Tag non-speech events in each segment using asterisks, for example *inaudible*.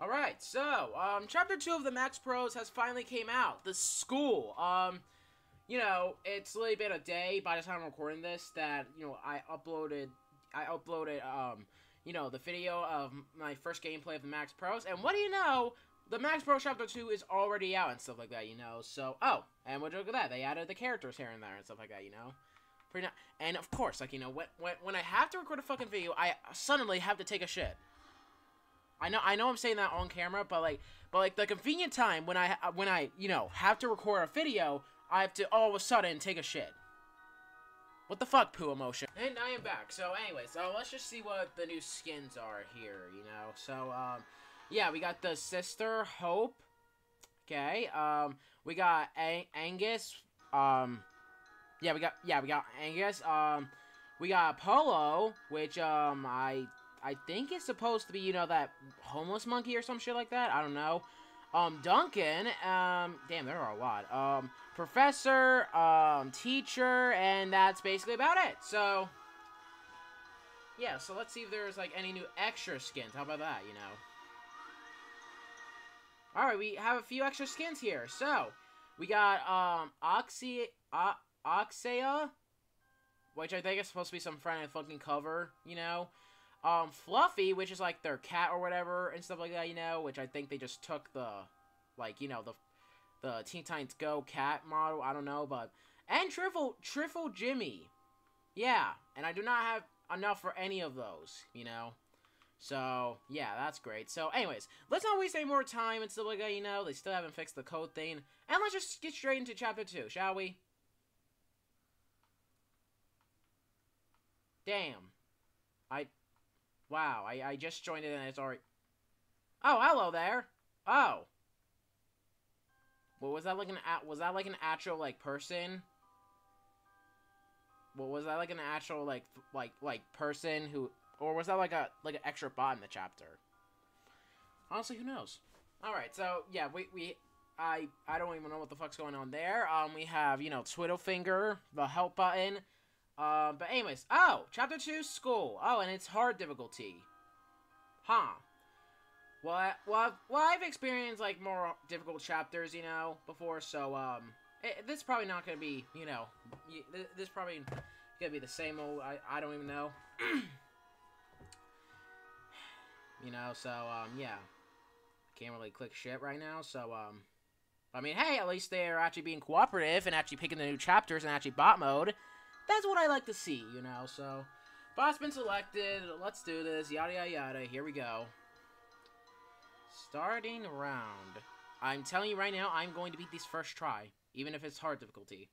Alright, so, um, chapter 2 of the Max Pros has finally came out. The school, um, you know, it's literally been a day by the time I'm recording this that, you know, I uploaded, I uploaded, um, you know, the video of my first gameplay of the Max Pros, and what do you know, the Max Pro Chapter 2 is already out and stuff like that, you know, so, oh, and would you look at that, they added the characters here and there and stuff like that, you know, pretty nice, and of course, like, you know, when, when, when I have to record a fucking video, I suddenly have to take a shit. I know I know I'm saying that on camera, but like but like the convenient time when I when I, you know, have to record a video, I have to all of a sudden take a shit. What the fuck, poo emotion? And I am back. So anyway, so let's just see what the new skins are here, you know. So um yeah, we got the sister Hope. Okay. Um we got A Angus um yeah, we got yeah, we got Angus. Um we got Polo, which um I I think it's supposed to be, you know, that homeless monkey or some shit like that. I don't know. Um, Duncan, um, damn, there are a lot. Um, professor, um, teacher, and that's basically about it. So, yeah, so let's see if there's, like, any new extra skins. How about that, you know? Alright, we have a few extra skins here. So, we got, um, Oxy, uh, Oxea, which I think is supposed to be some friendly fucking cover, you know? Um, Fluffy, which is like their cat or whatever and stuff like that, you know, which I think they just took the, like, you know, the, the Teen Titans Go cat model, I don't know, but, and Triffle, Triffle Jimmy, yeah, and I do not have enough for any of those, you know, so, yeah, that's great. So, anyways, let's not waste any more time and stuff like that, you know, they still haven't fixed the code thing, and let's just get straight into Chapter 2, shall we? Damn. I Wow, I, I just joined it and it's already... Oh, hello there! Oh! What was that like an was that like an actual like person? What was that like an actual like like like person who, or was that like a like an extra bot in the chapter? Honestly, who knows? All right, so yeah, we we I I don't even know what the fuck's going on there. Um, we have you know Twiddle Finger, the help button. Um, but anyways, oh, chapter two, school. Oh, and it's hard difficulty. Huh. Well, I, well, well, I've experienced like more difficult chapters, you know, before. So, um, it, this is probably not gonna be, you know, this is probably gonna be the same old. I, I don't even know. *clears throat* you know, so um, yeah, can't really click shit right now. So um, I mean, hey, at least they're actually being cooperative and actually picking the new chapters and actually bot mode that's what I like to see, you know, so... Boss been selected, let's do this, yada yada yada, here we go. Starting round. I'm telling you right now, I'm going to beat this first try, even if it's hard difficulty.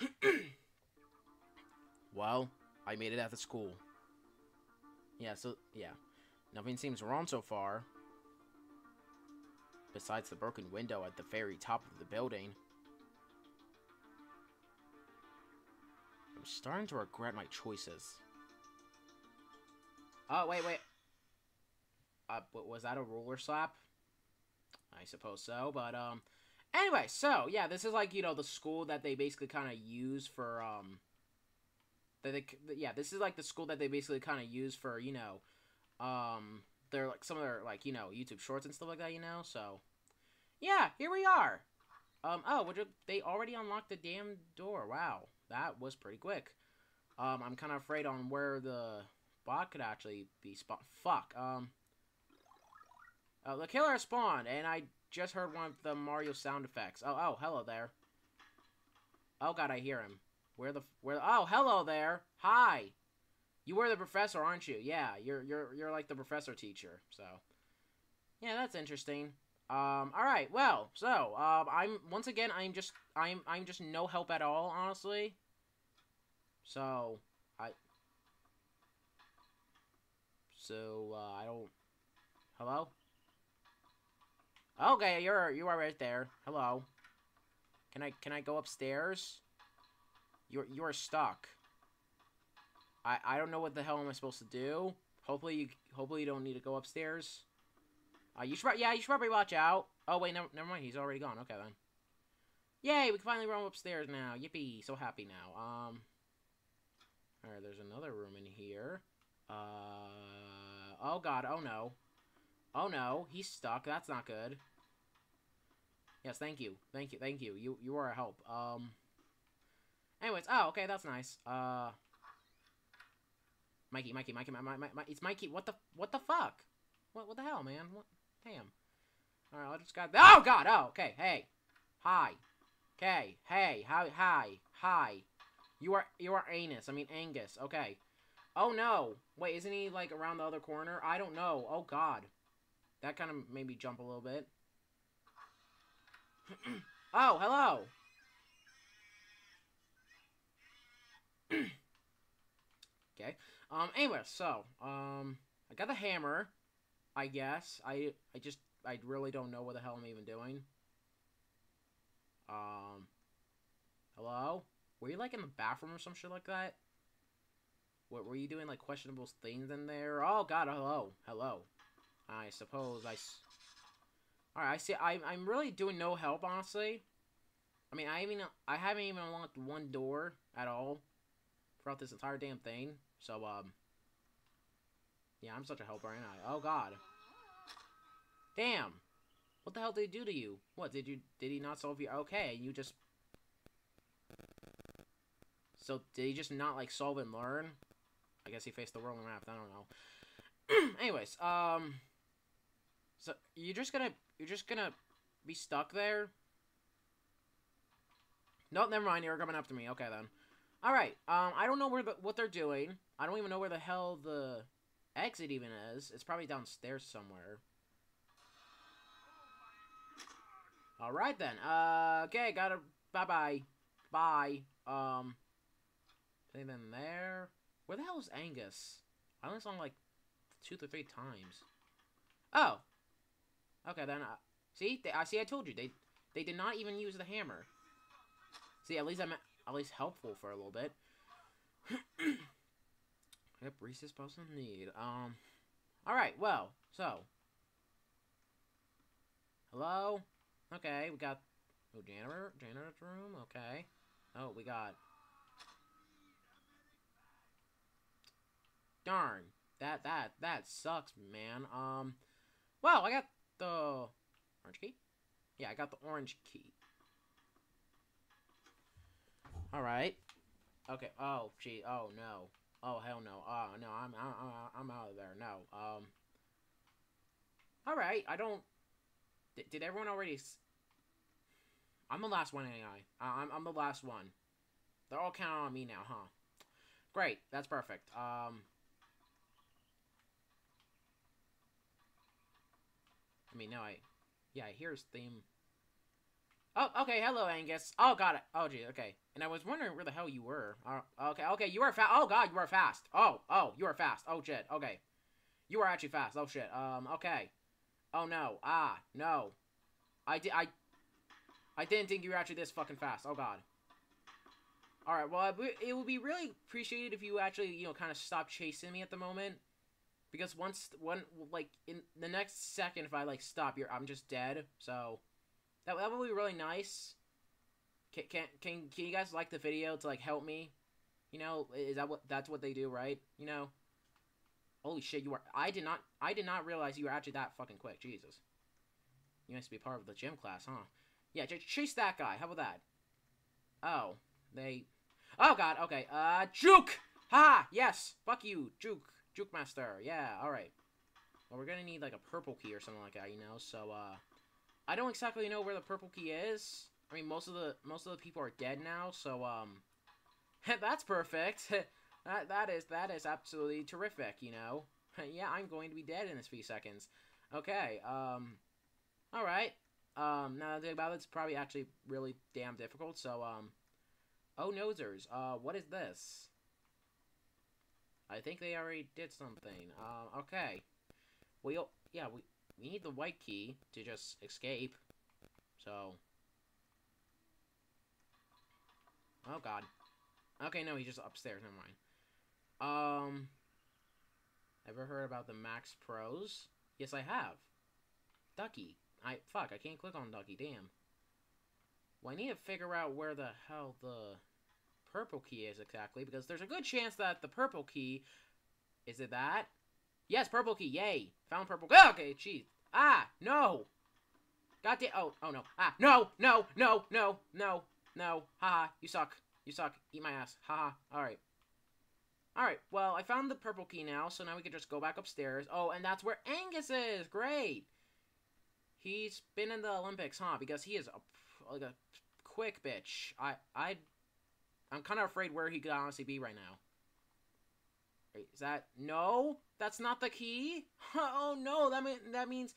*coughs* well, I made it at the school. Yeah, so, yeah. Nothing seems wrong so far. Besides the broken window at the very top of the building. I'm starting to regret my choices. Oh, wait, wait. Uh, was that a ruler slap? I suppose so, but, um... Anyway, so, yeah, this is, like, you know, the school that they basically kind of use for, um... That they, yeah, this is, like, the school that they basically kind of use for, you know, um... They're, like, some of their, like, you know, YouTube shorts and stuff like that, you know, so... Yeah, here we are! Um, oh, you, they already unlocked the damn door, wow that was pretty quick. Um, I'm kind of afraid on where the bot could actually be spawned. Fuck. Um, uh, the killer spawned, and I just heard one of the Mario sound effects. Oh, oh, hello there. Oh god, I hear him. Where the where? Oh, hello there. Hi. You were the professor, aren't you? Yeah, you're you're you're like the professor teacher. So, yeah, that's interesting. Um, all right. Well, so um, I'm once again I'm just I'm I'm just no help at all, honestly. So I. So uh, I don't. Hello. Okay, you're you are right there. Hello. Can I can I go upstairs? You're you're stuck. I I don't know what the hell am I supposed to do. Hopefully you hopefully you don't need to go upstairs. Uh, you should, yeah, you should probably watch out. Oh, wait, never, never mind. He's already gone. Okay, then. Yay, we can finally run upstairs now. Yippee, so happy now. Um, alright, there's another room in here. Uh, oh god, oh no. Oh no, he's stuck. That's not good. Yes, thank you. Thank you. Thank you. You you are a help. Um Anyways, oh, okay, that's nice. Uh Mikey, Mikey, Mikey, my, my, my, it's Mikey. What the what the fuck? What what the hell, man? What damn. Alright, I just got Oh god, oh, okay, hey. Hi. Okay, hey, hi hi, hi. You are you are anus. I mean Angus. Okay. Oh no. Wait, isn't he like around the other corner? I don't know. Oh god. That kind of made me jump a little bit. *clears throat* oh, hello. *clears throat* okay. Um, anyway, so, um, I got the hammer, I guess. I, I just, I really don't know what the hell I'm even doing. Um, hello? Were you, like, in the bathroom or some shit like that? What, were you doing, like, questionable things in there? Oh, God, hello. Hello. I suppose I... Alright, I see. I, I'm really doing no help, honestly. I mean, I even I haven't even unlocked one door at all throughout this entire damn thing. So, um... Yeah, I'm such a helper, ain't I? Oh, God. Damn. What the hell did he do to you? What, did you... Did he not solve your... Okay, you just... So, did he just not, like, solve and learn? I guess he faced the whirling raft. I don't know. *clears throat* Anyways, um... So you're just gonna you're just gonna be stuck there? Nope, never mind. You're coming up to me. Okay then. All right. Um, I don't know where the, what they're doing. I don't even know where the hell the exit even is. It's probably downstairs somewhere. All right then. Uh, okay. Gotta. Bye bye. Bye. Um. Anything there? Where the hell is Angus? I only saw him like two to three times. Oh, Okay, then, uh, see, they, I see. I told you they they did not even use the hammer. See, at least I'm at least helpful for a little bit. *clears throat* yep, Reese's supposed to need. Um, all right. Well, so hello. Okay, we got oh janitor janitor's room. Okay. Oh, we got. Darn. That that that sucks, man. Um. Well, I got the orange key? Yeah, I got the orange key. Alright. Okay. Oh, gee. Oh, no. Oh, hell no. Oh, no. I'm, I'm, I'm out of there. No. Um. Alright. I don't... D did everyone already... I'm the last one, AI. I'm, I'm the last one. They're all counting on me now, huh? Great. That's perfect. Um... I mean, no, I... Yeah, I hear his theme. Oh, okay, hello, Angus. Oh, got it. Oh, gee, okay. And I was wondering where the hell you were. Oh, okay, okay, you are fast. Oh, God, you are fast. Oh, oh, you are fast. Oh, shit, okay. You are actually fast. Oh, shit. Um, okay. Oh, no. Ah, no. I did, I... I didn't think you were actually this fucking fast. Oh, God. Alright, well, it would be really appreciated if you actually, you know, kind of stop chasing me at the moment. Because once one like in the next second, if I like stop, you're I'm just dead. So that that would be really nice. Can can can can you guys like the video to like help me? You know, is that what that's what they do, right? You know. Holy shit, you are. I did not. I did not realize you were actually that fucking quick. Jesus. You must be part of the gym class, huh? Yeah, just chase that guy. How about that? Oh, they. Oh God. Okay. Uh, juke. Ha. Yes. Fuck you, juke. Juke Master, yeah, alright. Well, we're gonna need, like, a purple key or something like that, you know, so, uh... I don't exactly know where the purple key is. I mean, most of the most of the people are dead now, so, um... *laughs* that's perfect. *laughs* that, that is, that is absolutely terrific, you know? *laughs* yeah, I'm going to be dead in this few seconds. Okay, um... Alright. Um, now that I think about it, it's probably actually really damn difficult, so, um... Oh, nosers, uh, what is this? I think they already did something. Uh, okay. We, yeah, we, we need the white key to just escape. So. Oh, God. Okay, no, he's just upstairs. Never mind. Um. Ever heard about the Max Pros? Yes, I have. Ducky. I, fuck, I can't click on Ducky, damn. Well, I need to figure out where the hell the purple key is exactly, because there's a good chance that the purple key, is it that? Yes, purple key. Yay. Found purple. Oh, okay, jeez. Ah, no. God damn. Oh, oh no. Ah, no, no, no, no, no, no. Haha, you suck. You suck. Eat my ass. Haha. Alright. Alright, well, I found the purple key now, so now we can just go back upstairs. Oh, and that's where Angus is! Great! He's been in the Olympics, huh? Because he is a, like a quick bitch. I, I, I'm kind of afraid where he could honestly be right now. Wait, is that... No? That's not the key? *laughs* oh, no, that, mean, that means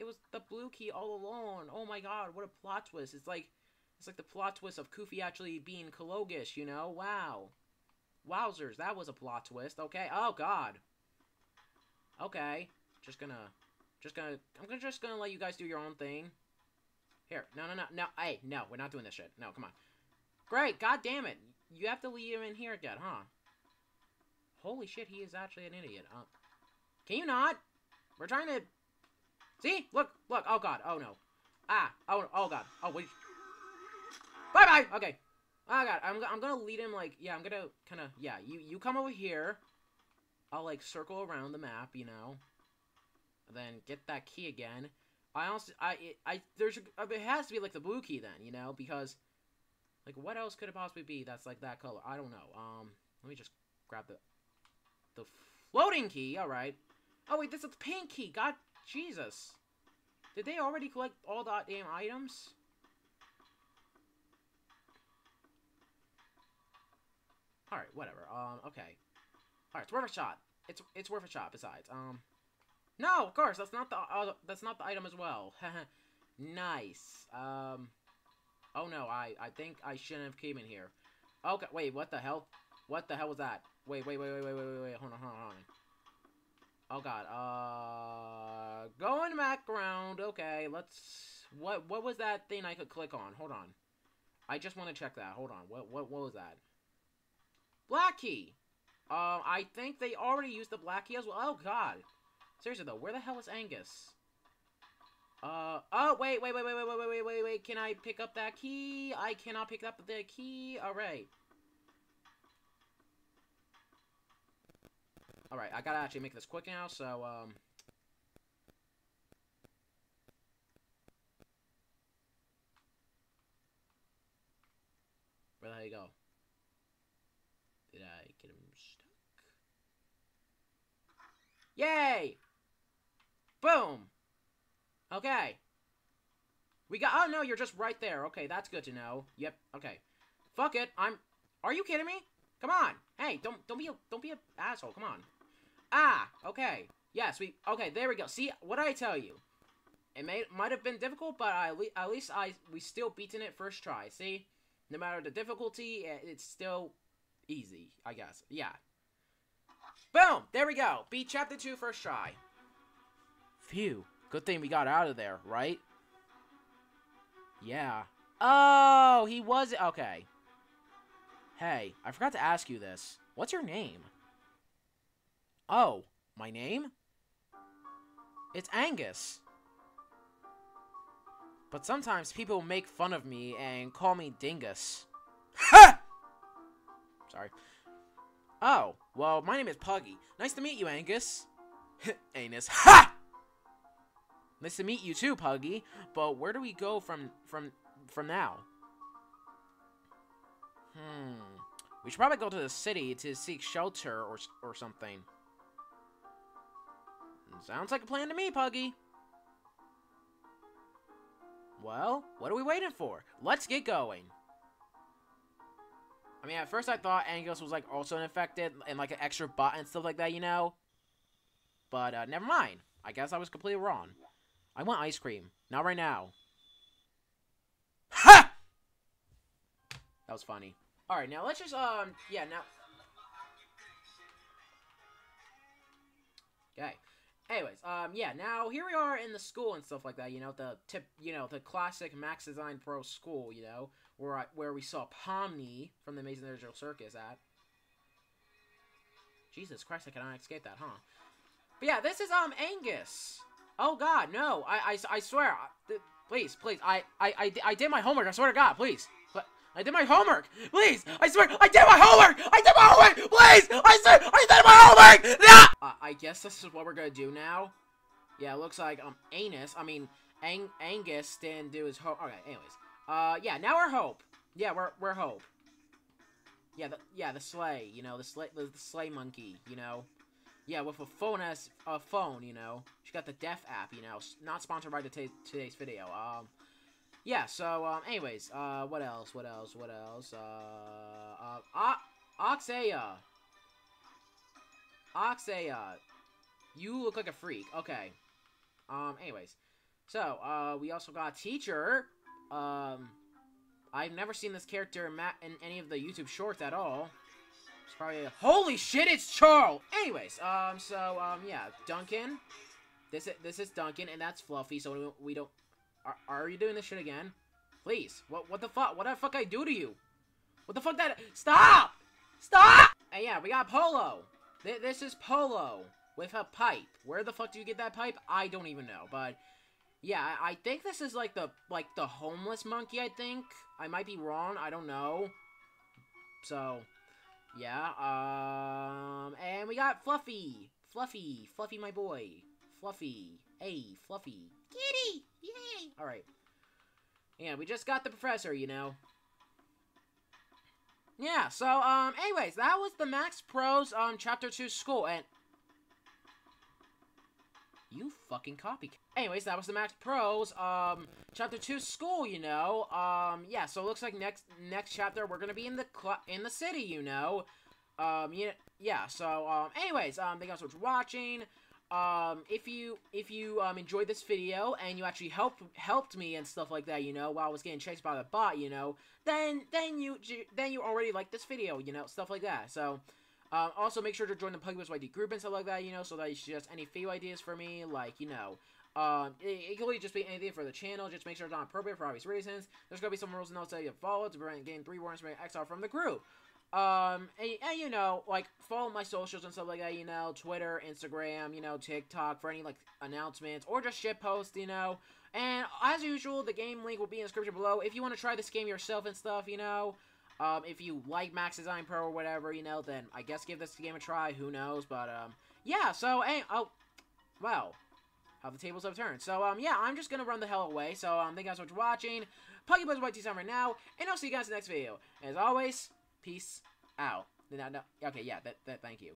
it was the blue key all along. Oh my god, what a plot twist. It's like, it's like the plot twist of Koofy actually being Kologish, you know? Wow. Wowzers, that was a plot twist. Okay. Oh, God. Okay. Just gonna... Just gonna... I'm gonna just gonna let you guys do your own thing. Here. No, no, no. No. Hey, no. We're not doing this shit. No, come on. Great. God damn it. You have to leave him in here again, huh? Holy shit, he is actually an idiot. Uh, can you not? We're trying to... See? Look. Look. Oh, God. Oh, no. Ah. Oh, oh God. Oh, wait. Bye-bye. Okay. Oh god, I'm, I'm gonna lead him, like, yeah, I'm gonna kind of, yeah, you, you come over here. I'll, like, circle around the map, you know. Then get that key again. I honestly, I, I, there's, uh, it has to be, like, the blue key then, you know, because, like, what else could it possibly be that's, like, that color? I don't know. Um, let me just grab the, the floating key, alright. Oh, wait, this is the pink key, god, Jesus. Did they already collect all the damn items? Alright, whatever. Um, okay. Alright, it's worth a shot. It's it's worth a shot besides. Um No, of course, that's not the uh, that's not the item as well. *laughs* nice. Um Oh no, I I think I shouldn't have came in here. Okay, wait, what the hell? What the hell was that? Wait, wait, wait, wait, wait, wait, wait, wait. Hold on, hold on, hold on. Oh god. Uh going back around. Okay, let's what what was that thing I could click on? Hold on. I just want to check that. Hold on. What what what was that? Black key. Uh, I think they already used the black key as well. Oh, God. Seriously, though, where the hell is Angus? Uh, oh, wait, wait, wait, wait, wait, wait, wait, wait, wait, can I pick up that key? I cannot pick up the key. Alright. Alright, I gotta actually make this quick now, so, um... Where the hell you go? Did I get him stuck? Yay! Boom! Okay. We got- oh no, you're just right there. Okay, that's good to know. Yep, okay. Fuck it, I'm- are you kidding me? Come on! Hey, don't- don't be a- don't be a asshole, come on. Ah, okay. Yes, we- okay, there we go. See, what I tell you? It may might have been difficult, but I, at least I we still beaten it first try. See, no matter the difficulty, it's still easy, I guess. Yeah. Boom! There we go. Beat chapter 2 first try. Phew. Good thing we got out of there, right? Yeah. Oh, he was... Okay. Hey, I forgot to ask you this. What's your name? Oh, my name? It's Angus. But sometimes people make fun of me and call me Dingus. Ha! *laughs* Sorry. Oh, well, my name is Puggy. Nice to meet you, Angus. *laughs* Anus. Ha! Nice to meet you too, Puggy. But where do we go from from from now? Hmm. We should probably go to the city to seek shelter or or something. Sounds like a plan to me, Puggy. Well, what are we waiting for? Let's get going. I mean, at first I thought Angus was, like, also infected and, like, an extra bot and stuff like that, you know? But, uh, never mind. I guess I was completely wrong. I want ice cream. Not right now. Ha! That was funny. Alright, now let's just, um, yeah, now... Okay. Anyways, um, yeah, now here we are in the school and stuff like that, you know, the tip, you know, the classic Max Design Pro school, you know? Where I, where we saw Pomni from the Amazing Digital Circus at. Jesus Christ, I cannot escape that, huh? But yeah, this is um Angus. Oh God, no! I I, I swear, please, please, I, I I I did my homework. I swear to God, please. I did my homework. Please, I swear, I did my homework. I did my homework. Please, I swear, I did my homework. Nah! uh, I guess this is what we're gonna do now. Yeah, it looks like, um, Anus, I mean, Ang Angus didn't do his hope. Okay, anyways. Uh, yeah, now we're Hope. Yeah, we're, we're Hope. Yeah, the, yeah, the sleigh, you know, the sleigh, the, the sleigh monkey, you know. Yeah, with a phone as a phone, you know. She got the Deaf app, you know. Not sponsored by the today's video. Um, yeah. So, um, anyways, uh, what else? What else? What else? Uh, uh, Oxaya. Oxaya. You look like a freak. Okay. Um, anyways. So, uh, we also got Teacher. Um, I've never seen this character in, in any of the YouTube shorts at all. It's probably a, holy shit, it's Charles. Anyways, um, so um, yeah, Duncan. This is this is Duncan, and that's Fluffy. So we, we don't. Are, are you doing this shit again? Please. What what the fuck? What the fuck I do to you? What the fuck that? Stop! Stop! And yeah, we got Polo. Th this is Polo with a pipe. Where the fuck do you get that pipe? I don't even know, but yeah, I think this is like the like the homeless monkey. I think I might be wrong. I don't know. So yeah, um, and we got Fluffy. Fluffy. Fluffy, my boy. Fluffy. Hey, Fluffy. Kitty! Yay! Alright. Yeah, we just got the professor, you know. Yeah, so, um, anyways, that was the Max Pros, um, Chapter 2 School, and... You fucking copycat. Anyways, that was the Max Pros, um, Chapter 2 School, you know. Um, yeah, so it looks like next next chapter we're gonna be in the in the city, you know. Um, yeah, yeah, so, um, anyways, um, thank you so much for watching. Um, if you, if you, um, enjoyed this video, and you actually helped, helped me and stuff like that, you know, while I was getting chased by the bot, you know, then, then you, then you already like this video, you know, stuff like that, so, um, also, make sure to join the PuggyPugsonYT group and stuff like that, you know, so that you suggest any video ideas for me, like, you know, um, it, it, could really just be anything for the channel, just make sure it's not appropriate for obvious reasons. There's gonna be some rules and notes that you follow to prevent getting 3 warnings from XR from the group. Um, and, and, you know, like, follow my socials and stuff like that, you know, Twitter, Instagram, you know, TikTok, for any, like, announcements, or just shit posts, you know. And, as usual, the game link will be in the description below. If you want to try this game yourself and stuff, you know, um, if you like Max Design Pro or whatever, you know, then I guess give this game a try, who knows, but, um, yeah, so, hey, oh, well, how the tables have turned. So, um, yeah, I'm just gonna run the hell away, so, um, thank you guys so much for watching. PuggyPugsonYT right now, and I'll see you guys in the next video. As always, Peace out. No, no, okay, yeah, that, that, thank you.